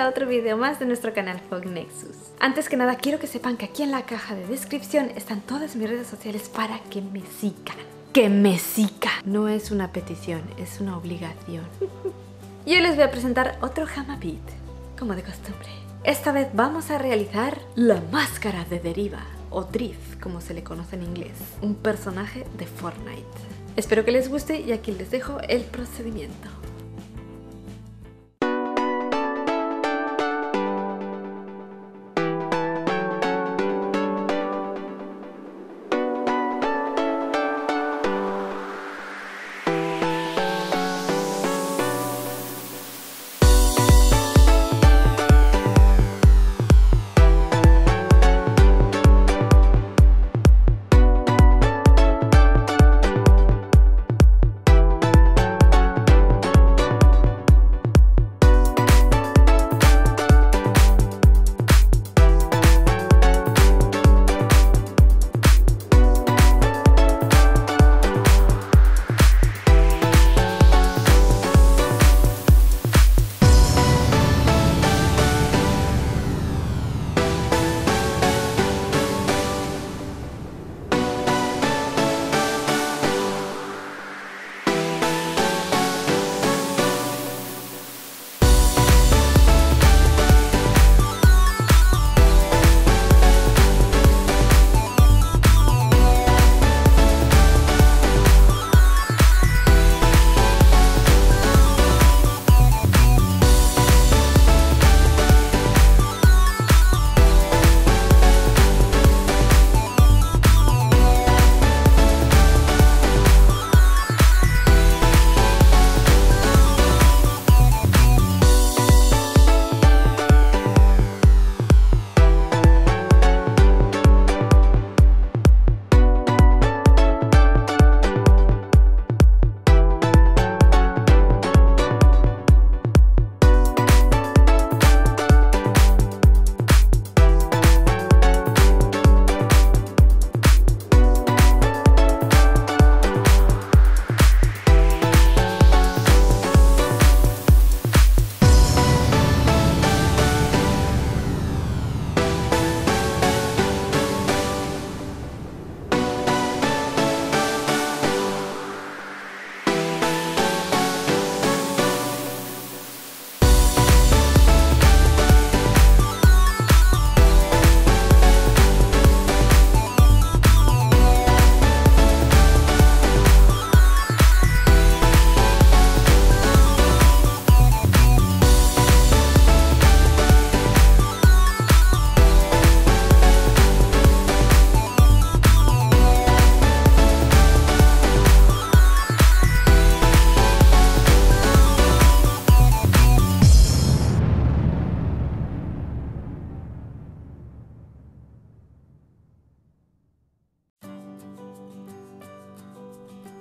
a otro video más de nuestro canal Fog Nexus. Antes que nada quiero que sepan que aquí en la caja de descripción están todas mis redes sociales para que me sigan. ¡Que me sigan! No es una petición, es una obligación. Y hoy les voy a presentar otro Hamabit, como de costumbre. Esta vez vamos a realizar la máscara de deriva, o Drift, como se le conoce en inglés, un personaje de Fortnite. Espero que les guste y aquí les dejo el procedimiento.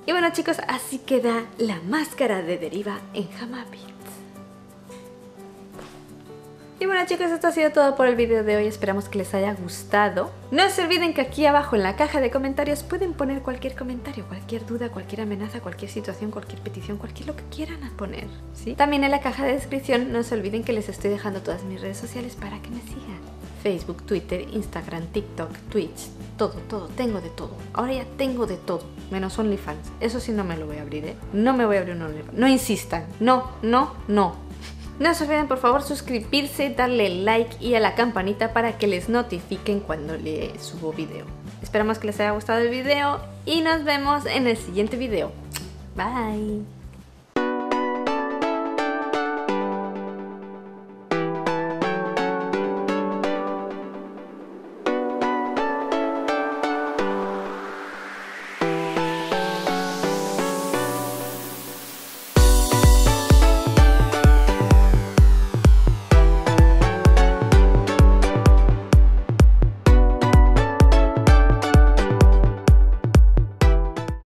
Y bueno chicos, así queda la máscara de deriva en Hamabit. Y bueno chicos, esto ha sido todo por el video de hoy, esperamos que les haya gustado. No se olviden que aquí abajo en la caja de comentarios pueden poner cualquier comentario, cualquier duda, cualquier amenaza, cualquier situación, cualquier petición, cualquier lo que quieran poner, ¿sí? También en la caja de descripción no se olviden que les estoy dejando todas mis redes sociales para que me sigan. Facebook, Twitter, Instagram, TikTok, Twitch, todo, todo, tengo de todo. Ahora ya tengo de todo, menos OnlyFans. Eso sí no me lo voy a abrir, ¿eh? No me voy a abrir un OnlyFans. No insistan, no, no, no. No se olviden por favor suscribirse, darle like y a la campanita para que les notifiquen cuando le subo video. Esperamos que les haya gustado el video y nos vemos en el siguiente video. Bye.